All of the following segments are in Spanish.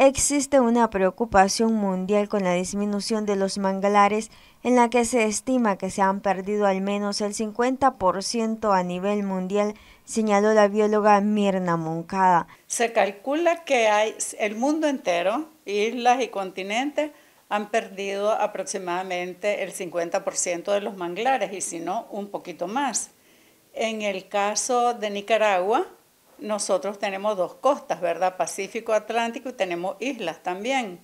Existe una preocupación mundial con la disminución de los manglares en la que se estima que se han perdido al menos el 50% a nivel mundial, señaló la bióloga Mirna Moncada. Se calcula que el mundo entero, islas y continentes, han perdido aproximadamente el 50% de los manglares y si no, un poquito más. En el caso de Nicaragua, nosotros tenemos dos costas, ¿verdad? Pacífico, Atlántico y tenemos islas también.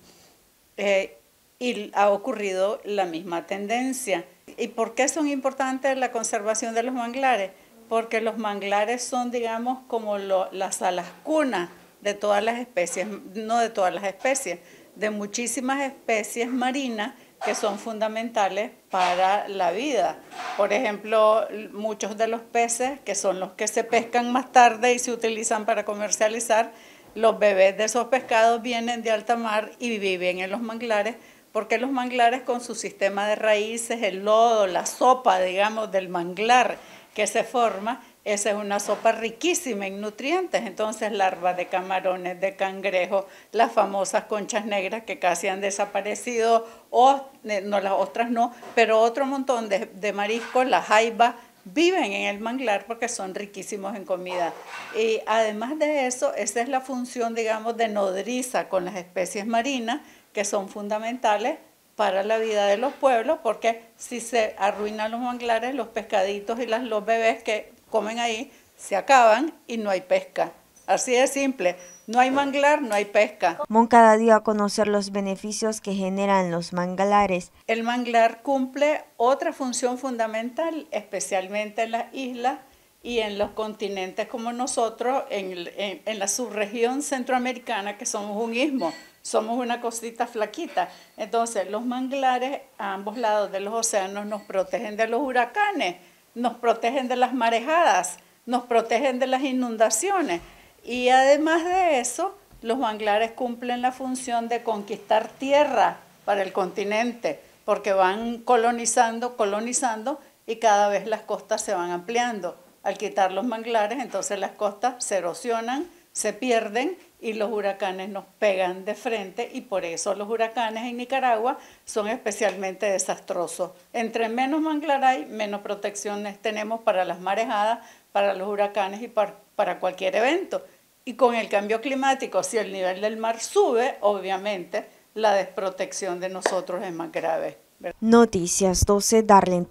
Eh, y ha ocurrido la misma tendencia. ¿Y por qué son importantes la conservación de los manglares? Porque los manglares son, digamos, como las alas cunas de todas las especies, no de todas las especies, de muchísimas especies marinas que son fundamentales para la vida. Por ejemplo, muchos de los peces, que son los que se pescan más tarde y se utilizan para comercializar, los bebés de esos pescados vienen de alta mar y viven en los manglares, porque los manglares con su sistema de raíces, el lodo, la sopa, digamos, del manglar que se forma, esa es una sopa riquísima en nutrientes, entonces larvas de camarones, de cangrejos, las famosas conchas negras que casi han desaparecido, o eh, no las otras no, pero otro montón de, de mariscos, las jaibas, viven en el manglar porque son riquísimos en comida. Y además de eso, esa es la función, digamos, de nodriza con las especies marinas, que son fundamentales para la vida de los pueblos, porque si se arruinan los manglares, los pescaditos y las, los bebés que comen ahí, se acaban y no hay pesca. Así de simple. No hay manglar, no hay pesca. Moncada dio a conocer los beneficios que generan los manglares. El manglar cumple otra función fundamental, especialmente en las islas y en los continentes como nosotros, en, en la subregión centroamericana, que somos un istmo, somos una cosita flaquita. Entonces, los manglares a ambos lados de los océanos nos protegen de los huracanes nos protegen de las marejadas, nos protegen de las inundaciones. Y además de eso, los manglares cumplen la función de conquistar tierra para el continente, porque van colonizando, colonizando y cada vez las costas se van ampliando. Al quitar los manglares, entonces las costas se erosionan, se pierden y los huracanes nos pegan de frente y por eso los huracanes en Nicaragua son especialmente desastrosos. Entre menos manglar hay, menos protecciones tenemos para las marejadas, para los huracanes y para, cualquier evento. Y con el cambio climático, si el nivel del mar sube, obviamente la desprotección de nosotros es más grave. Noticias 12, Darlene.